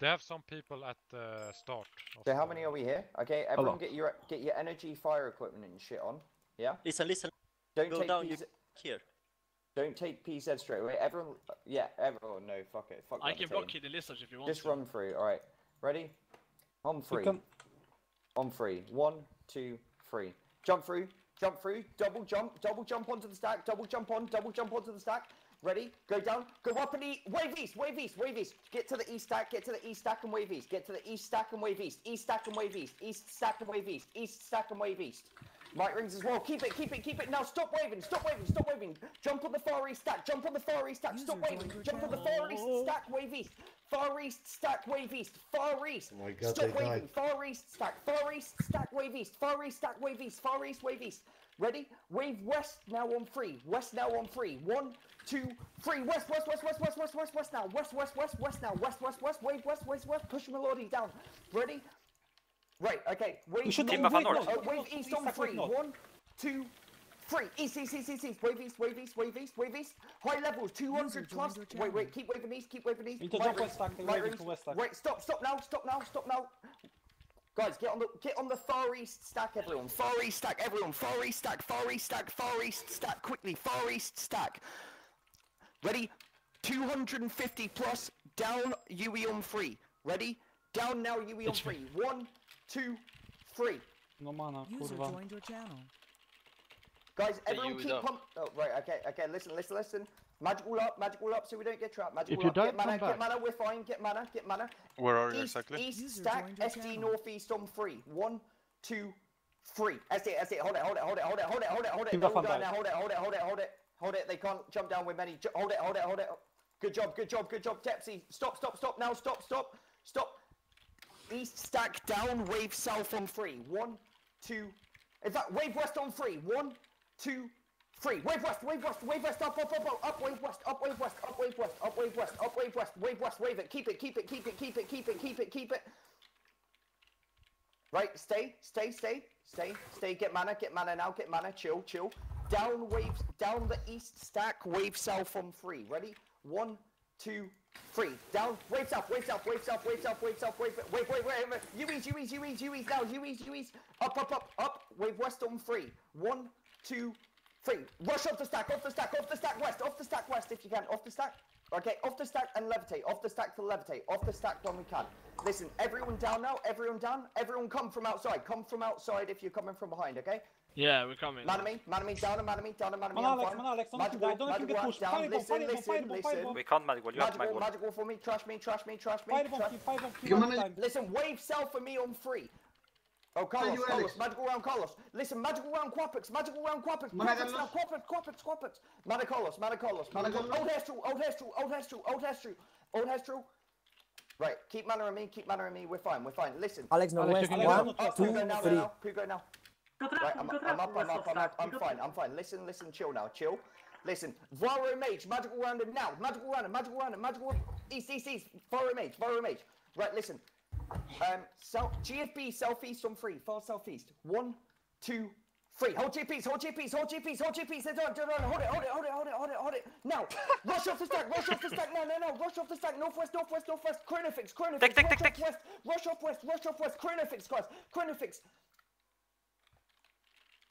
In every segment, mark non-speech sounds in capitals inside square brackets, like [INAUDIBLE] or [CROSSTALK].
They have some people at the start. of So how many are we here? Okay, everyone get your get your energy fire equipment and shit on. Yeah. Listen, listen. Don't Go take down, PZ, Here. don't take PZ straight away. Everyone, yeah, everyone. Oh, no, fuck it. Fuck I that can team. block you the lizards if you want Just to. run through. All right. Ready? On three. can- On three. One, two, three. Jump through. Jump through. Double jump. Double jump onto the stack. Double jump on. Double jump onto the stack. Ready? Go down. Go up and east. Wave east. Wave east. Wave east. Get to the east stack. Get to the east stack and wave east. Get to the east stack and wave east. East stack and wave east. East stack and wave east. East stack and wave east. Might rings as well. Keep it. Keep it. Keep it. Now stop waving. Stop waving. Stop waving. Jump on the far east stack. Jump on the far east stack. Stop waving. Jump on the far east stack. Wave east. Far east stack. Wave east. Far east. Oh my god, Stop waving. died. Far east stack. Far east stack. Wave east. Far east stack. Wave east. Far east. Wave east. Ready? Wave west now on three. West now on three. One, two, three. West, west, west, west, west, west, west, west now. West, west, west, west now. West, west, west. Wave west, west, west. Push Melody down. Ready? Right. Okay. Wave. should north- wave north. Oh, wave east on three. north. One, two, three. East, east, east, east, east. Wave east, wave east, wave east, wave east. High levels, 200 plus. joined Wait, wait. Keep waving east. Keep waving east. Into Right west stack, they right wave into west stack. Wait. Stop. Stop now. Stop now. Stop now. Guys, get on the get on the far east stack, everyone. Far east stack, everyone. Far east stack. Far east stack. Far east stack. Quickly. Far east stack. Ready? 250 plus. Down. UE on three. Ready? Down now. UE on three. One, two, three. No mana, User kurwa. joined your channel. Guys, everyone keep up. pump. Oh, right. Okay. Okay. Listen. Listen. Listen. Magical up. Magical up, so we don't get trapped. Magical you up. die, get mana. Get mana. We're fine. Get mana. Get mana. Where are you East, exactly? East User stack, SD channel. northeast on three. One, two, three. That's it, that's it. Hold it, hold it, hold it, hold it, hold it, hold it, hold it. Keep They're up all on going that. now. Hold it, hold it, hold it, hold it. Hold it. They can't jump down with many. Hold it, hold it, hold it. Good job, good job, good job. Tepsy, stop, stop, stop now. Stop, stop, stop. East stack down, wave south on three. One, two. Wave west on three. One, two, three. Wave west, wave west, wave west, up, up, up, up, up, wave west, up, wave west, up, wave west, up, wave west, up, wave west, wave west, wave it. Keep it, keep it, keep it, keep it, keep it, keep it, keep it. Right, stay, stay, stay, stay, stay. Get mana, get mana now, get mana. Chill, chill. Down waves, down the east stack, wave south on three. Ready? One, two, three. Down, wave south, wave south, wave south, wave south, wave south, wave. Wait, wait, wait, wait. UEs, UEs, UEs, UEs now. UEs, UEs. Up, up, up, up. Wave west on three. One, two, three. Rush off the stack, off the stack, off the stack west, off the stack west if you can, off the stack. Okay, off the stack and levitate, off the stack to levitate, off the stack when we can. Listen, everyone down now, everyone down, everyone come from outside, come from outside if you're coming from behind, okay? Yeah, we're coming. Man me, man me, down and man me, down and man me, Mana I'm Alex, fine. mana Alex, don't Magical, die, don't let him get pushed. down, Firebomb, listen, firebomb, listen, firebomb, listen. firebomb. We can't magical. You have Magical, magical. magical for me, trash me, trash me, trash me, Firebomb, trash keep firebomb, keep Come one on, time. Listen, wave south for me on three. Oh, Carlos, you, Carlos, magical round Carlos. Listen, magical round Quapix, magical round Quapix, Mana Quapix now, Carlos. Quapix, Quapix, Quapix. Mana Carlos, Mana Carlos, Mana Carlos. Carlos. Old Hestru, Old Hestru, Old Hestru, Old Hestru, Old Hestru. Right, keep mana on me, keep mana on me, we're fine, we're fine. Listen. Alex, no, Alex, you you can can go. go. Up, Two, Pugo now, three. now, Pugo now. Right, I'm, up, I'm up, I'm up, I'm fine, I'm fine. Listen, listen, chill now, chill. Listen, Varo Mage, magical round him now, magical round him, magical round him, magical east, east, east, Varo Mage, Varo Mage. Right, listen. Um, south, GFB southeast on three, far southeast. One, two, three. Hold hold GPs, hold GPs, hold GPs. They're done, they're done. Hold it, hold it, hold it, hold it, hold it, hold it. Now, [LAUGHS] rush off the stack, rush off the stack. No, no, no, rush off the stack. Northwest, northwest, northwest. Tick, tick, rush off west, rush off west, rush off west. Chronofix, guys, Chronofix.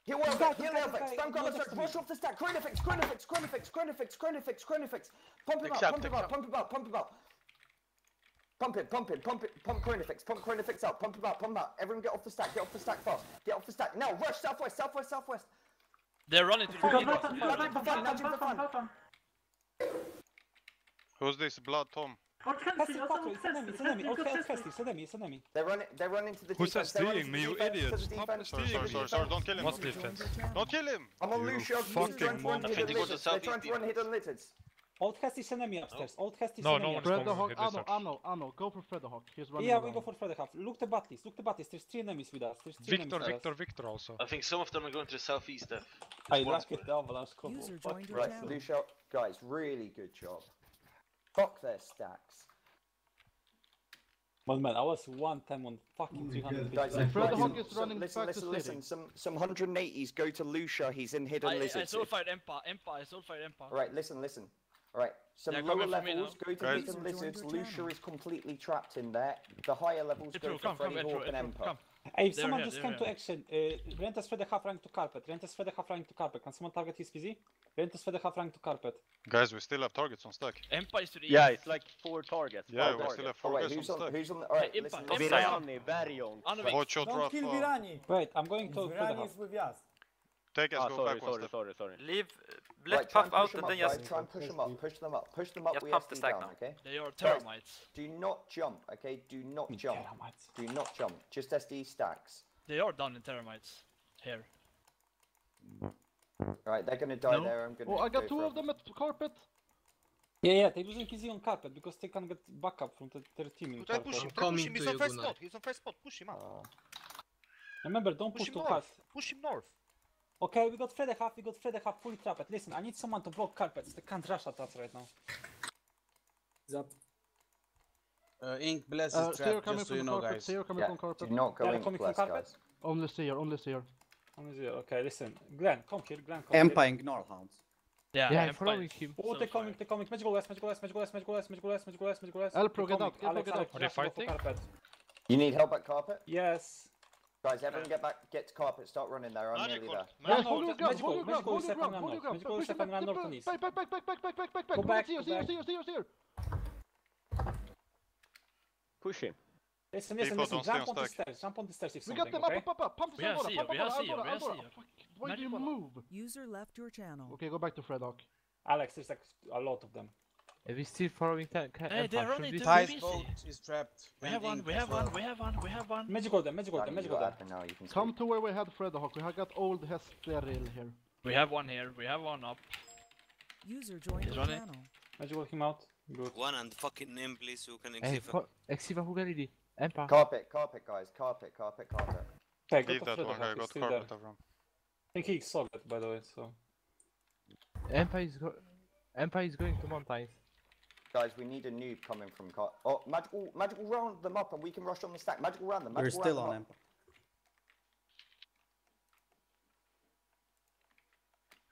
Heal Elvex, Stack, heal stack, Elvex. stack, Spam no cover text stack, to me. rush off the stack. Chronofix, Chronofix, Chronofix, Chronofix, Chronofix, Chronofix. Pump him up, pump him up, pump him up, pump him up. Pump it, pump it, pump it, pump Chronofix, pump Chronofix out, pump him out, pump him out. Everyone get off the stack, get off the stack fast. Get off the stack. Now, rush southwest, southwest, southwest. They're running to the Nudging green. for fun, nudging for fun. Who's this Blood Tom? Casty, Patrol, it's enemy, it's enemy. Out Casty, it's enemy, it's enemy. They're running, they're running to the Who's defense. that they're running stealing to me, the you defense, to idiots? the Stop defense, Sorry, sorry, sorry, sorry. Don't kill him. What's defense? joined your channel. Don't kill him. I'm on Lucio. He's fucking trying to run monkey. hidden I think it was lizards. They're trying to run southeast hidden lizards. Old Casty is enemy upstairs. Old Casty is No, enemy no one is upstairs. going. Featherhawk, with Anno, lizards. Anno, Anno, go for Featherhawk. He's running Yeah, around. we go for further half. Look the Battis, look the Battis. There's three enemies with us. There's three Victor, enemies with Victor, us. Victor also. I think some of them are going to the southeast. There. I one like squad. it, the avalanche combo. User Fuck joined your Lucio, guys, really good job. Fuck their stacks. But man, I was one time on fucking 350. Guys, If guys, Featherhawk is some- running listen, back to listen, city. listen. Some some 180s go to Lucia. He's in hidden I, I lizards. soul fight Empire. Empire, I soul fight Empire. All right, listen, listen. All right, Some Yeah, lower coming for me levels, now. go to Guys. Hidden Lizards. Lucia is completely trapped in there. The higher levels Hit go through, for come, come, Freddy hit through, Hawk hit and through, Emperor. come. Hey, if They're someone here, just they're come to here. action. Uh, Renta spread the half rank to carpet. Renta spread the half rank to carpet. Can someone target his PZ? Renta spread the half rank to carpet. Guys, we still have targets on stack. Empa to the Yeah, east. it's like four targets. Yeah, we targets. still have Oh four wait, guys on on? stack. Who's on? All right, Hey, listen. Impa, listen. Impa. Virani, Varjong. Watch out, Don't kill Virani. Wait, I'm going It's to Fred the Virani is with us. Take us, Ah, go sorry, back one sorry, step. sorry, sorry. Leave, uh, Right, Puff out them and then up, just right? Try and push them up. Push them up. Push them up Yeah, with puff the SD stack down. now. Okay. They are termites. Do not jump. Okay. Do not jump. Termites. Do not jump. Just SD stacks. They are down in termites. Here. All right, they're gonna die No. there. I'm gonna. Oh, I got two of them at carpet. Yeah, yeah, they're losing PZ on carpet because they can get backup from the, their team in Try carpet. push him, try push him, he's on first spot, he's on first spot, push him up. Uh, Remember, don't Push push him too north, fast. push him north. Okay, we got Fred half, we got Fred half fully trapped. Listen, I need someone to block carpets. They can't rush at us right now. Uh, Ink bless Uh, is Seer trapped, coming just so from you know, carpet. guys. Seer coming yeah. from carpet. Do not go Yeah, in coming from carpet? guys. Only Seer, only Seer. Okay, listen. Glenn, come here, Glenn, come Empire here. ignore hounds. Yeah, yeah I'm following him. Oh, they're coming, they're coming. Magical less, magical less, magical less, magical less, magical less, magical less, magical less. Elpro, get out, Elpro, get out. Are they fighting? You need help at carpet? Yes. Guys, everyone get back, get to carpet, start running there, I'm nearly there. Yeah, hold your ground, hold your ground, hold your ground, hold your ground. Magical is second round north and east. Back, back, back, back, back, back, back, back. Go back, go back. Push him. Listen, People listen, listen. don't stay Jump on on the stairs. Jump on the stairs if We something, got them okay? up, up, up, up. Pump We have Sandora, Seer, pump we have Sandora, Seer, we Aldora, have Aldora. Seer. Fuck, Why do you move? User left your channel. Okay, go back to Fred Alex, there's like a lot of them. Are we still following tank? Hey, they're running to Ty's busy. boat is trapped. We have one, we have one, we have one, we have one. Magical them, magical them, Danny, you magical them. now. You can Come to where we had Fred We have got old Hesteril here. We have one here, we have one up. User joined He's your running. channel. Magical him out. Good. One and fucking name please who can Hey, Exiva who got it? Empa. Carpet, carpet, guys. Carpet, carpet, carpet. Okay, go Leave that Fred one guy, Hawk, he's got still there. carpet around. I think he's solid, by the way, so. Empa is go Empa is going to mountains. Guys, we need a noob coming from car. Oh, magical, magical round them up, and we can rush on the stack. Magical round them. We're still on them. Empire.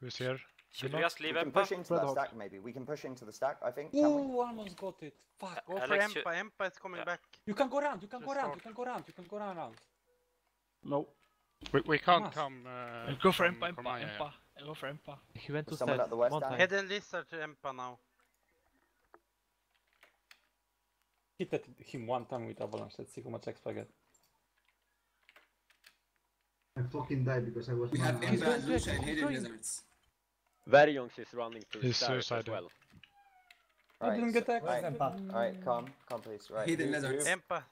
Who's here? Should we just We can Empa? push into Red that stack, maybe. We can push into the stack. I think. Can? Ooh, almost got it. Fuck. Go for Alex, you- Empa is coming Yeah. back. You can go around, you can go Just around, start. you can go around, you can go around. No. We, we can't Must. come. Uh, Go for from, Empa, from Empa, uh, Empa. Go for Empa. He went to Someone at the west mountain. end? Hidden lizard to Empa now. Hit that him one time with avalanche. Let's see how much extra I get. I fucking died because I was. [LAUGHS] He's going to exit, he's going. Very young is running through He's suicide as well. I right, didn't get that. Right, Empa. Alright, come, come please. Right. Hidden lizards. Empa.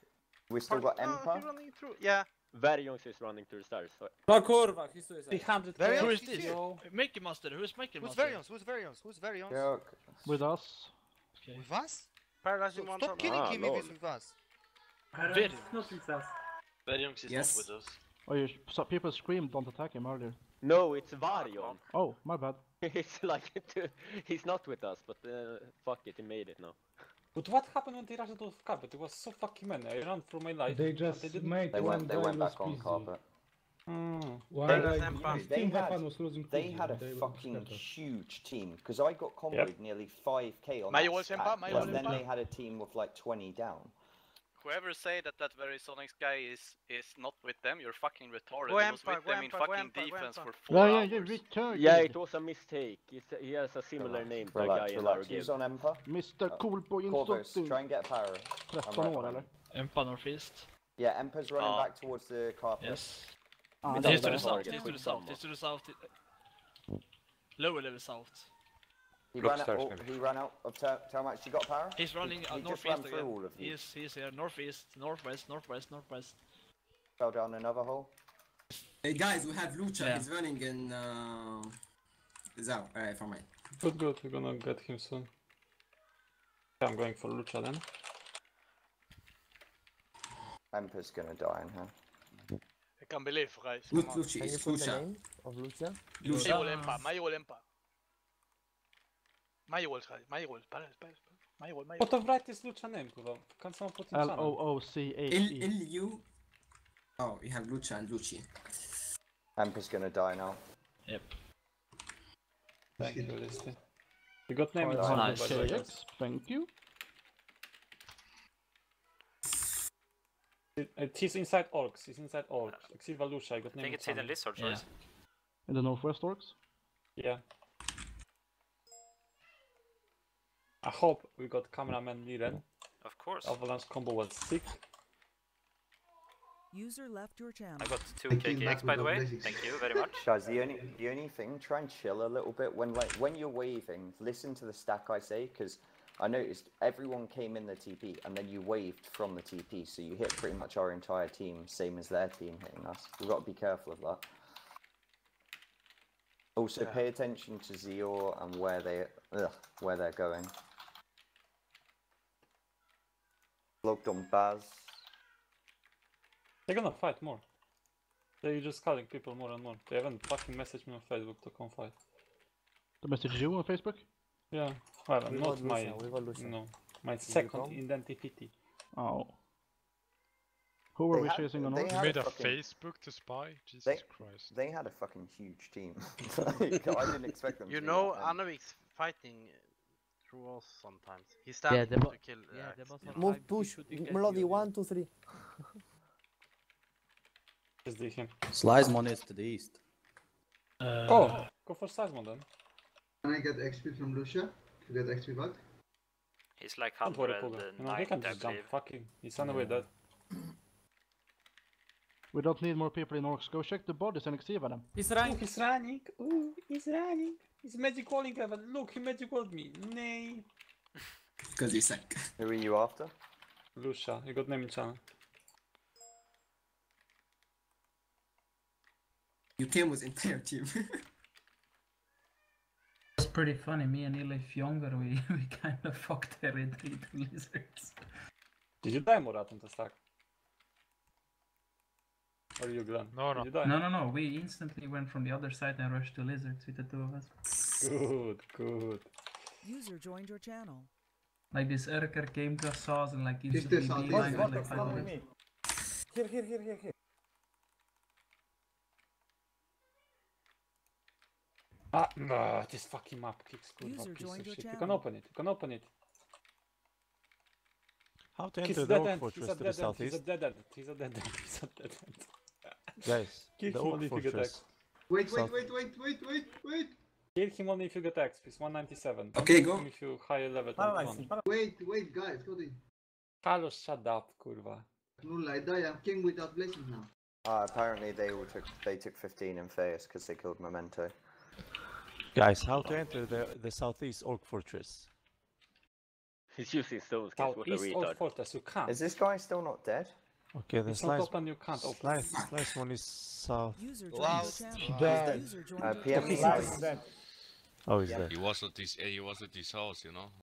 We still got Empa. Oh, yeah. Varyonx is running through the stars. So... No kurwa, he's suicidal. Who is this? Yo. Making Master, who's Making Who's Varyonx? Who's Varyonx? Who's very Yeah, okay. With us. Okay. With us? Paralyzing Stop, stop killing ah, him if he's with us. Varyonx is not with us. young is not with us. Oh, you, people screamed, don't attack him earlier. No, it's Varjon. Oh, my bad. [LAUGHS] It's like [LAUGHS] he's not with us, but uh, fuck it, he made it now. But what happened when they rushed out of carpet? It was so fucking many. I ran for my life. They just they didn't. made They went. They went was back on busy. carpet. Mm. While They- like, Empa. They team had- was losing They had a they fucking huge team because I got comboed nearly 5k on My that ult, stack, Empa, my plus ult, then they had a team with like 20 down. Whoever say that that very Sonic guy is is not with them, you're fucking retarded. Go he was with go them in Empa, fucking Empa, defense for four Yeah, yeah, hours. yeah, return. Yeah, it was a mistake. He's, he has a similar Relax, name to a guy Relax, in our relax. game. Who's on Empa? Mr Uh, Coolboy Corvus, try and get power. 13 right år behind eller? Empa Northeast. Yeah, Empa's running Ah. back towards the carpet. Yes. Ah, Mid- He's to the south, target, he's to the south, he's to the south. Lower level south. He ran, out, oh, he ran out of ter- Termites. You got power? He's running he uh, just ran through again. all of you. He's, he's here, northeast, northwest, northwest, northwest. Fell down another hole. Hey guys, we have Lucha. Yeah. He's running in. Uh... Zao. Alright, for mine. Good, good. We're gonna get him soon. I'm going for Lucha then. Empa's gonna die in here. I can't believe, guys. Lut Come on. Lucha is Lucha. My Lucha. ult Empa, my ult Empa. My ult, guys. My ult. Para, para, para. My ult, my What ult. right is Lucha name, kurwa? Can someone put in L channel? O O C H L E. L U. Oh, you have Lucha and Luchi. Empa's gonna die now. Yep. Thank you, Listy. You got name in Oh, Sunday, Nice. by the way, guys. Thank you. It- it- He's inside orcs. He's inside orcs. Like Silva Lucia, I got I name think in it's hidden Sunday. lizards, Yeah. right? In the northwest orcs. Yeah. I hope we got cameraman Liren. Of course. Avalanche combo was sick. User left your channel. I got two KKX by the way. Thank you very much. Guys, the only the only thing, try and chill a little bit when like when you're waving. Listen to the stack I say, because I noticed everyone came in the TP and then you waved from the TP, so you hit pretty much our entire team, same as their team hitting us. We've got to be careful of that. Also, Yeah. pay attention to Zior and where they ugh, where they're going. Logged on Baz. They're gonna fight more. They're just calling people more and more. They haven't fucking messaged me on Facebook to come fight. To message you on Facebook? Yeah. Well, We not my Lucia, we want Lucia. no, my you second identity. Oh. Who were They we had- chasing on they? You made a fucking- Facebook to spy? Jesus They- Christ. They had a fucking huge team. [LAUGHS] like, I didn't expect them. You to be know, um, that many. Anovik's fighting through us sometimes. He's standing Yeah, there to wa- kill yeah, Axe, there was you one know. Move, Move, push. shooting Melody, one, two, three. Just did him. Slice is to the east. Uh, oh, go for Seismon then. Can I get XP from Lucia to get XP back? He's like Don't worry, Puga. You know, he can just jump. believe. Fuck him. He's on the way dead. We don't need more people in orcs. Go check the bodies and exceed them. He's running. he's running. Ooh, he's running. He's magic walling Evan. Look, he magic walled me. Nay. [LAUGHS] Because he's sick. Who are you after? Lucia, you got name in channel. You came with entire team. [LAUGHS] It's pretty funny. Me and Elif younger, we, [LAUGHS] we kind of fucked their retreat lizards. Did you die Murat on the stack? Or you Glenn? No, Did no. you die? No, no, no. We instantly went from the other side and rushed to lizards with the two of us. Good, good. User joined your channel. Like this Urker came to us, saw and like Kick instantly this out, beeline kick this like five out. minutes. Here, here, here, here, here. Ah, no, this fucking map kicks good. User piece joined of your shit. You can open it. You can open it. How to enter the dead Oak end. He's Fortress to the dead end. He's a dead end. He's a dead end. He's a dead end. [LAUGHS] Guys, Kill him only if you get Fortress. X. Wait, wait, wait, wait, wait, wait, wait. Kill him only if you get X. He's 197. Okay, Kill go. him If you higher level than Paralyze one. him, paralyze Wait, wait, guys, go in. Carlos, shut up, kurwa. Nulla, I die, I'm king without blessings now. Uh, apparently they all took they took 15 in Feus because they killed Memento. Guys, how to enter the, the southeast Orc Fortress? He's using stone skills, what Southeast Old retard. Fortress, you can't. Is this guy still not dead? Okay, the It's not slice, open, you can't open. slice, slice one is south. User Wow. Dead. Uh, PM channel. Slice. Slice is dead. Oh, he's Yeah. there. He was at this. he was at his house, you know.